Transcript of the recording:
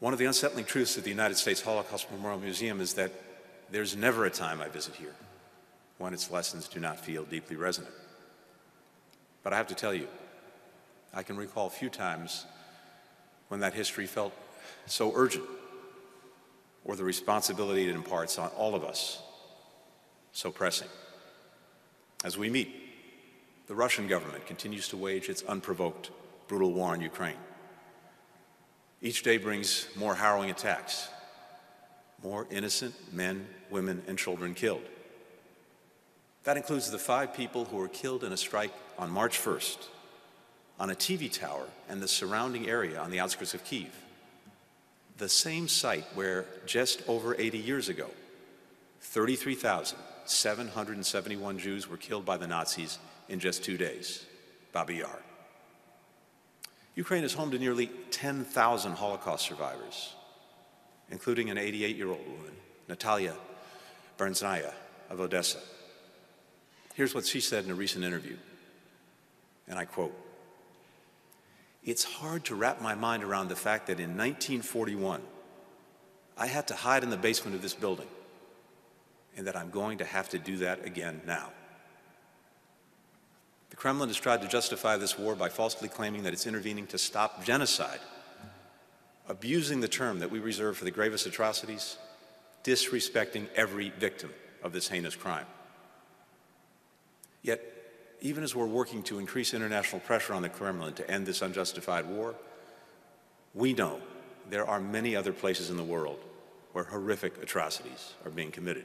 One of the unsettling truths of the United States Holocaust Memorial Museum is that there's never a time I visit here when its lessons do not feel deeply resonant. But I have to tell you, I can recall a few times when that history felt so urgent, or the responsibility it imparts on all of us so pressing. As we meet, the Russian government continues to wage its unprovoked, brutal war in Ukraine. Each day brings more harrowing attacks, more innocent men, women, and children killed. That includes the five people who were killed in a strike on March 1st on a TV tower and the surrounding area on the outskirts of Kiev, the same site where just over 80 years ago, 33,771 Jews were killed by the Nazis in just two days, Babi Yar. Ukraine is home to nearly 10,000 Holocaust survivors, including an 88-year-old woman, Natalia Berznaya of Odessa. Here's what she said in a recent interview, and I quote, It's hard to wrap my mind around the fact that in 1941, I had to hide in the basement of this building, and that I'm going to have to do that again now. Kremlin has tried to justify this war by falsely claiming that it's intervening to stop genocide, abusing the term that we reserve for the gravest atrocities, disrespecting every victim of this heinous crime. Yet, even as we're working to increase international pressure on the Kremlin to end this unjustified war, we know there are many other places in the world where horrific atrocities are being committed.